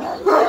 Bye.